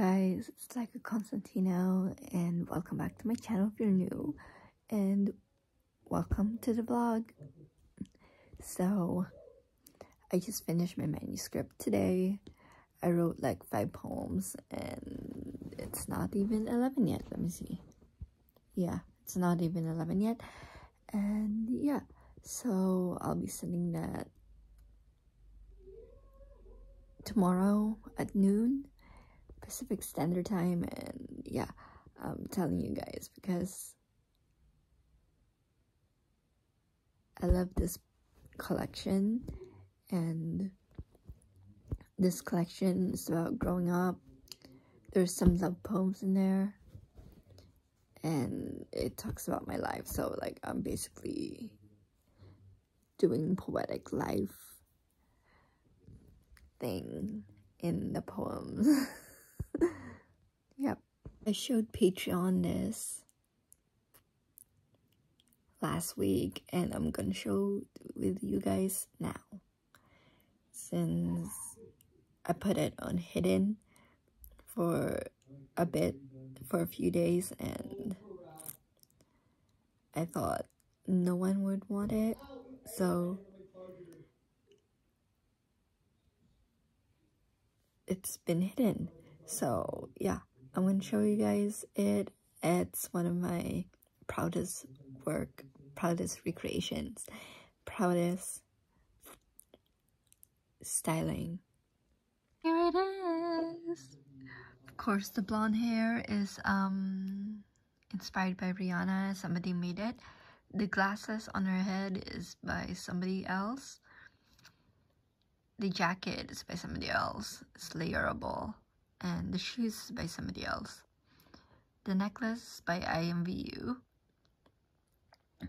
guys, it's Laika Constantino and welcome back to my channel if you're new and welcome to the vlog. So, I just finished my manuscript today. I wrote like five poems and it's not even 11 yet. Let me see. Yeah, it's not even 11 yet. And yeah, so I'll be sending that tomorrow at noon Pacific Standard Time and yeah, I'm telling you guys because I love this collection and this collection is about growing up. There's some love poems in there and it talks about my life. So like I'm basically doing poetic life thing in the poems. I showed Patreon this last week and I'm gonna show with you guys now. Since I put it on hidden for a bit for a few days and I thought no one would want it so it's been hidden. So yeah i'm gonna show you guys it. It's one of my proudest work proudest recreations proudest styling. Here it is. Of course the blonde hair is um inspired by rihanna. Somebody made it. The glasses on her head is by somebody else. The jacket is by somebody else. It's layerable. And the shoes by somebody else. The necklace by IMVU.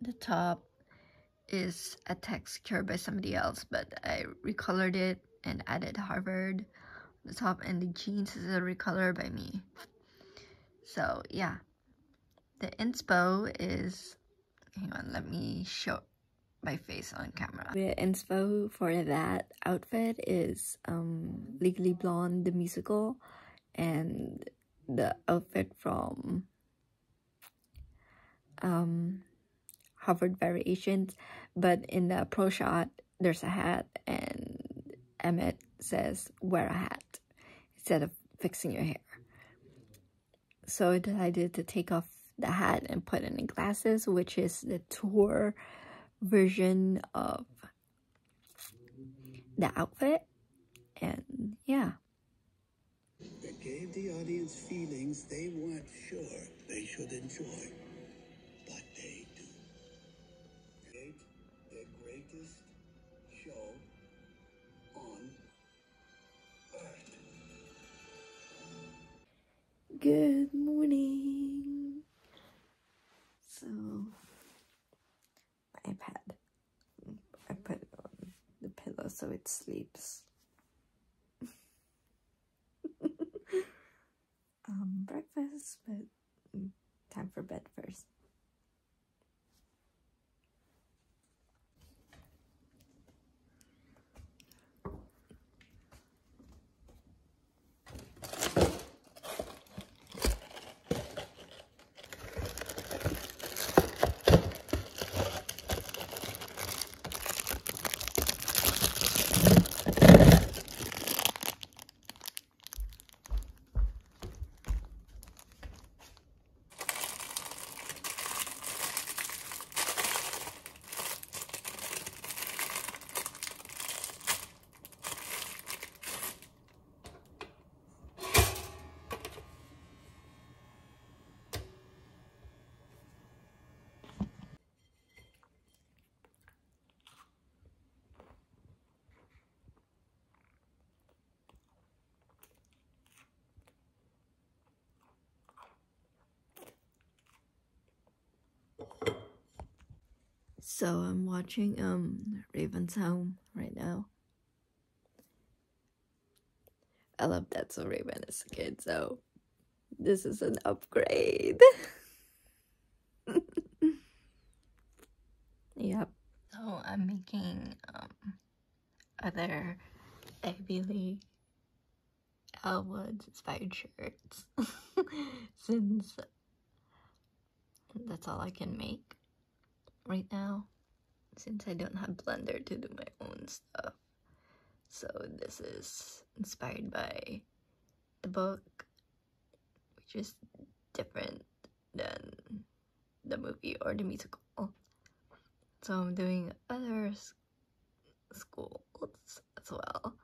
The top is a texture by somebody else, but I recolored it and added Harvard. The top and the jeans is a recolor by me. So yeah. The inspo is, hang on, let me show, my face on camera. The inspo for that outfit is um, Legally Blonde, the musical, and the outfit from um, Harvard Variations. But in the pro shot, there's a hat, and Emmett says, wear a hat instead of fixing your hair. So I decided to take off the hat and put in the glasses, which is the tour version of the outfit. And yeah. That gave the audience feelings they weren't sure they should enjoy but they do. Create their greatest show on earth. Good morning. So iPad. I put it on the pillow so it sleeps. um, breakfast, but time for bed first. So I'm watching um Raven's Home right now. I love that so Raven is a kid, so this is an upgrade. yep. So I'm making um other League Elle Woods inspired shirts since that's all I can make right now since I don't have Blender to do my own stuff. So this is inspired by the book, which is different than the movie or the musical. So I'm doing other schools as well.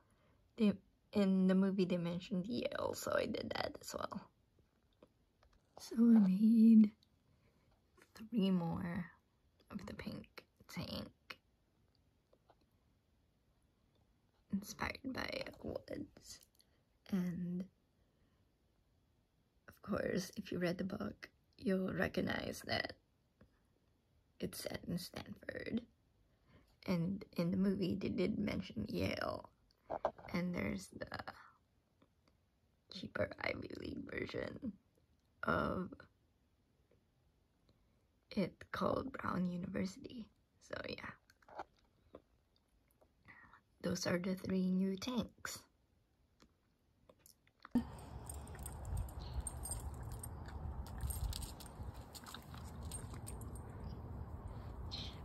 They, in the movie they mentioned Yale, so I did that as well. So I made three more of the pink tank. Inspired by woods. And of course if you read the book you'll recognize that it's set in Stanford. And in the movie they did mention Yale. And there's the cheaper Ivy League version of it called Brown University. So yeah. Those are the three new tanks.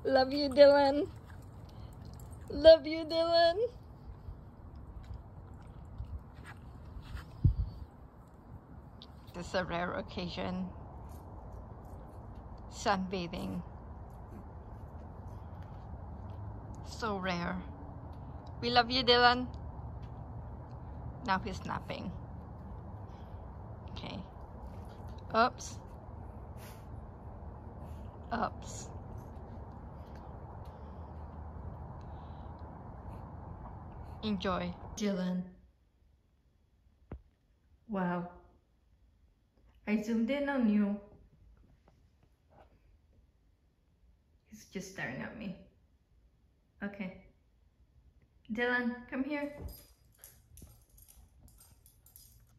Love you, Dylan. Love you, Dylan. This is a rare occasion sunbathing. So rare. We love you, Dylan. Now he's napping. Okay. Oops. Oops. Enjoy. Dylan. Wow. I zoomed in on you. He's just staring at me. Okay. Dylan, come here.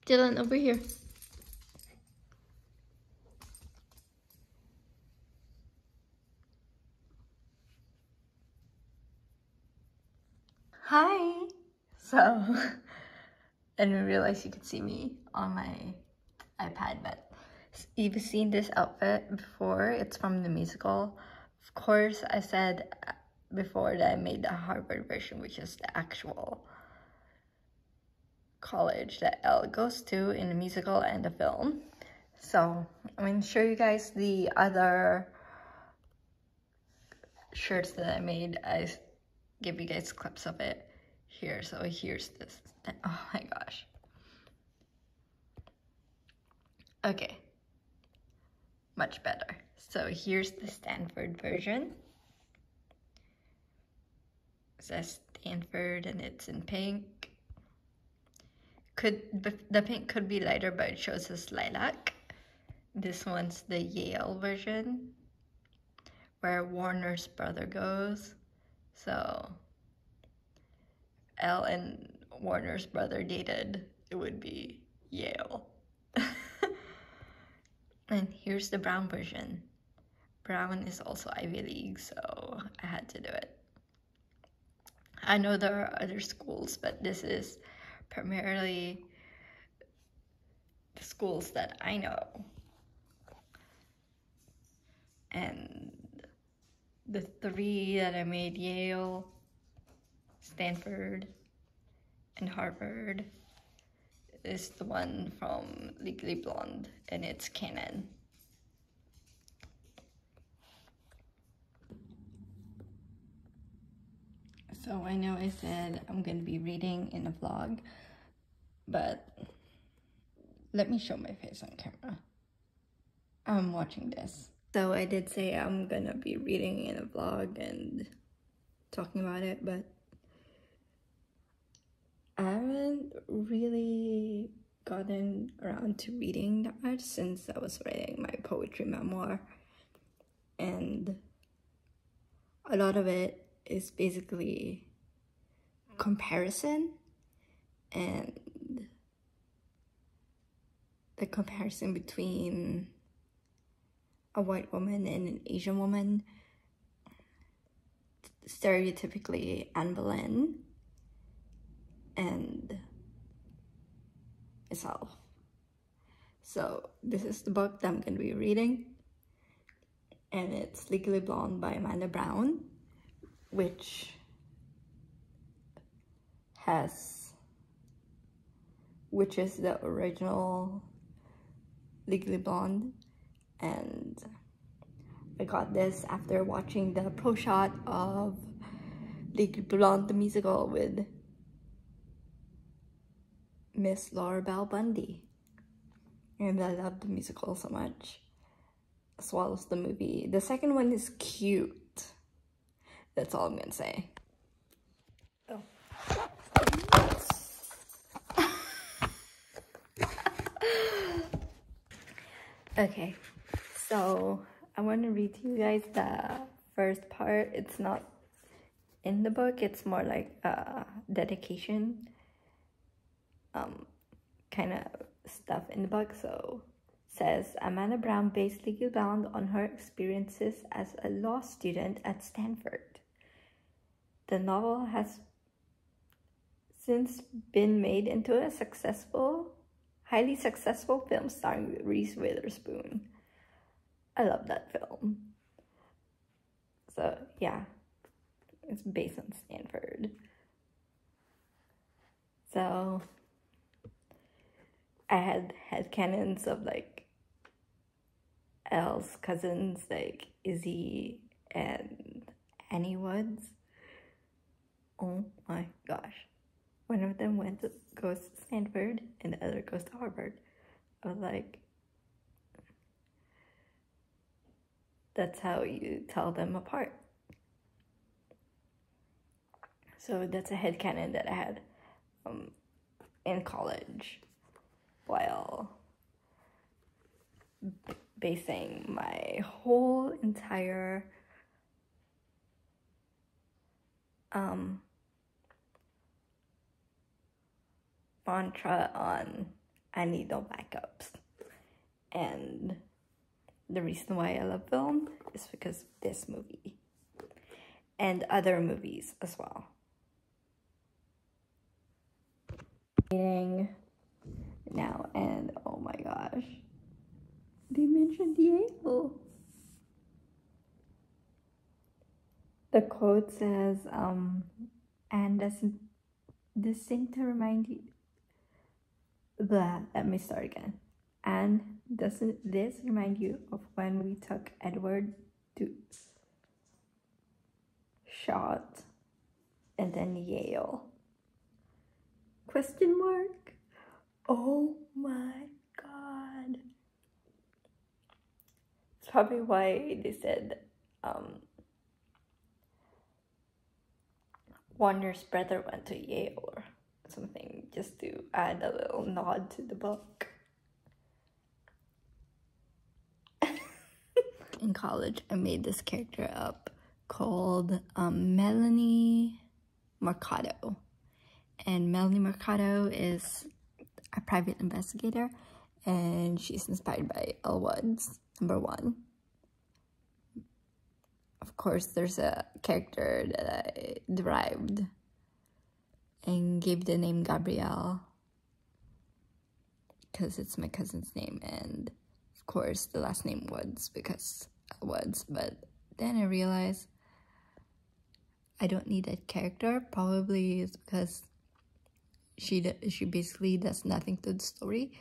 Dylan, over here. Hi. So, I didn't realize you could see me on my iPad, but you've seen this outfit before. It's from the musical of course, I said uh, before that I made the Harvard version, which is the actual college that Elle goes to in the musical and the film. So I'm going to show you guys the other shirts that I made. I give you guys clips of it here. So here's this. Oh my gosh. Okay. Much better. So here's the Stanford version. It says Stanford and it's in pink. Could the pink could be lighter, but it shows us lilac. This one's the Yale version, where Warner's brother goes. So Elle and Warner's brother dated, it would be Yale. and here's the brown version. Brown is also Ivy League, so I had to do it. I know there are other schools, but this is primarily the schools that I know. And the three that I made Yale, Stanford, and Harvard is the one from Legally Blonde, and it's canon. So I know I said I'm going to be reading in a vlog, but let me show my face on camera. I'm watching this. So I did say I'm going to be reading in a vlog and talking about it, but I haven't really gotten around to reading that much since I was writing my poetry memoir. And a lot of it is basically comparison and the comparison between a white woman and an Asian woman, stereotypically Anne Boleyn, and itself. So this is the book that I'm going to be reading. And it's Legally Blonde by Amanda Brown, which has, which is the original Legally Blonde. And I got this after watching the pro shot of Legally Blonde the musical with Miss Laura Bell Bundy. And I love the musical so much, as well as the movie. The second one is cute. That's all I'm gonna say. Oh. okay, so I want to read to you guys the first part. It's not in the book, it's more like a dedication um, kind of stuff in the book. So says Amanda Brown based Legally Blonde on her experiences as a law student at Stanford. The novel has since been made into a successful, highly successful film starring Reese Witherspoon. I love that film. So yeah, it's based on Stanford. So I had had canons of like Elle's cousins like Izzy and Annie Woods. Oh my gosh. One of them went to goes to Stanford and the other goes to Harvard. I was like that's how you tell them apart. So that's a head canon that I had um, in college while basing my whole entire um, mantra on I need no backups. And the reason why I love film is because this movie and other movies as well. Meeting now and oh my gosh they mentioned Yale the quote says um and doesn't this seem to remind you the let me start again. And doesn't this remind you of when we took Edward to shot and then Yale? Question mark. Oh my god. It's probably why they said um, Warner's brother went to Yale something just to add a little nod to the book. In college, I made this character up called um, Melanie Mercado. And Melanie Mercado is a private investigator, and she's inspired by Elle Woods, number one. Of course, there's a character that I derived and gave the name Gabrielle because it's my cousin's name, and of course, the last name Woods because Woods. But then I realized I don't need that character. Probably it's because she she basically does nothing to the story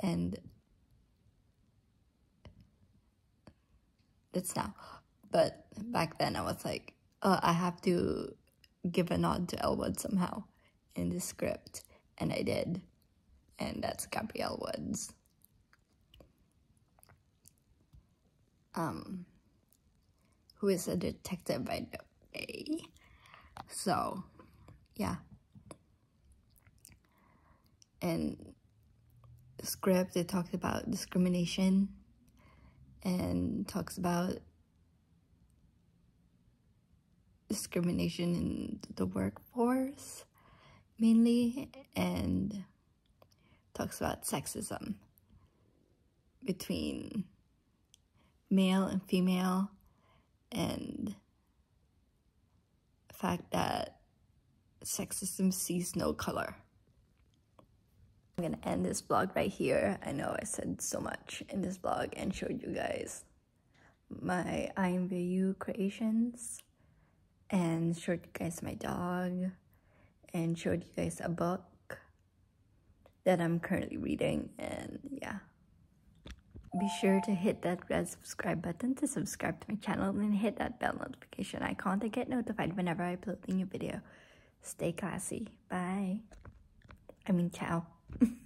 and that's now but back then i was like uh, i have to give a nod to Elle Woods somehow in the script and i did. And that's gabrielle woods. Um who is a detective by the way. So yeah. And the script it talks about discrimination and talks about discrimination in the workforce mainly and talks about sexism between male and female and the fact that sexism sees no color I'm gonna end this vlog right here. I know I said so much in this vlog and showed you guys my IMVU creations and showed you guys my dog and showed you guys a book that I'm currently reading and yeah. Be sure to hit that red subscribe button to subscribe to my channel and hit that bell notification icon to get notified whenever I upload a new video. Stay classy. Bye. I mean, ciao.